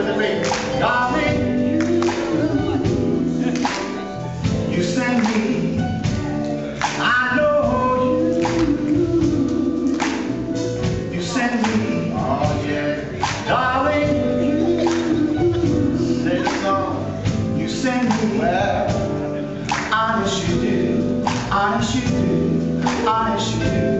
baby. Darling, you, send me. I know you. You send me. Oh darling. You send me. Honest you do. Honest you do. Honest you do.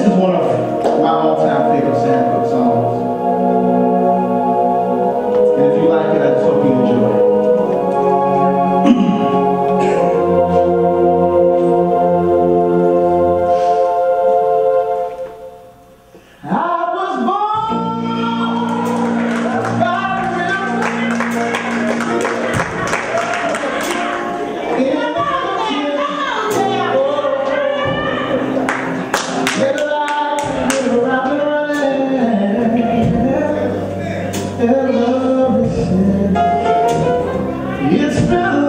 this is what I myself